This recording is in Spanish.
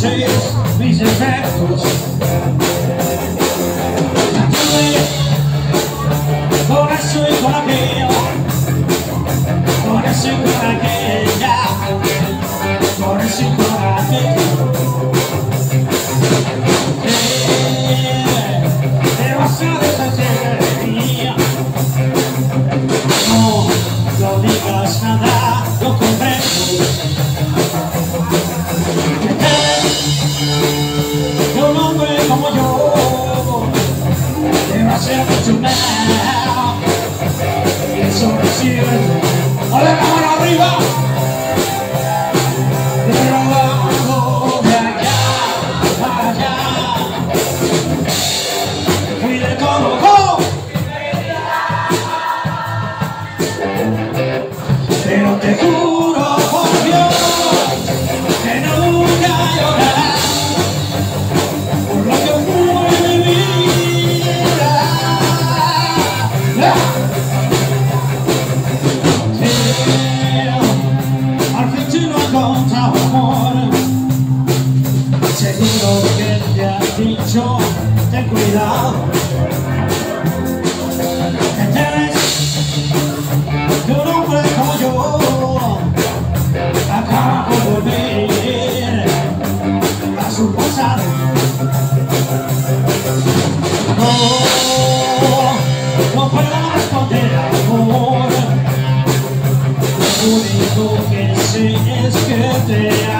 conoces mis defectos Con eso y con aquello Con eso y con aquella Con eso y con aquello Eh, Te vas a deshacer de mí No, no digas nada, y eso no es cierto a la cámara arriba abajo de allá para allá fui de todo ¡Oh! pero te juro por Dios que nunca llorarás por lo que fue mi vida. she is good.